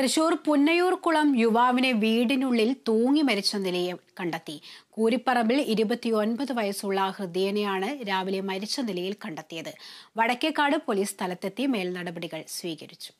തൃശൂർ പുന്നയൂർക്കുളം യുവാവിനെ വീടിനുള്ളിൽ തൂങ്ങി മരിച്ച നിലയിൽ കണ്ടെത്തി. കൂരിപ്പറമ്പിൽ ഇരുപത്തിയൊൻപത് വയസ്സുള്ള ഹൃദയനെയാണ് രാവിലെ മരിച്ച നിലയിൽ കണ്ടെത്തിയത്. വടക്കേക്കാട് പോലീസ് സ്ഥലത്തെത്തി മേൽനടപടികൾ സ്വീകരിച്ചു.